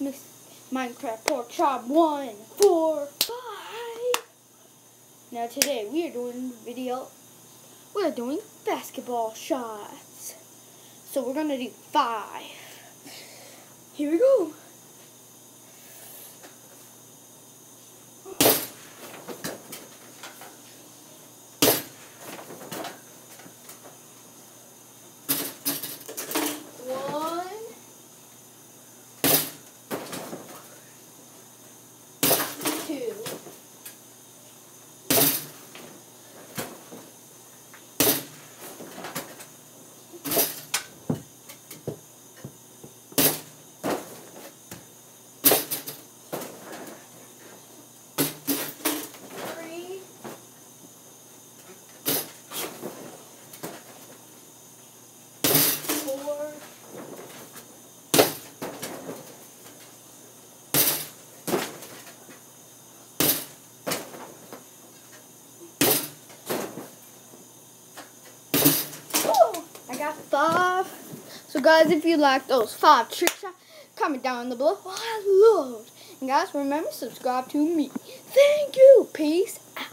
Minecraft Pork Chop 1, 4, 5. Now today we are doing video, we're doing basketball shots. So we're going to do 5. Here we go. So guys, if you like oh, those five trick shots, comment down below. Oh, I love. And guys, remember subscribe to me. Thank you. Peace out.